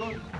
good.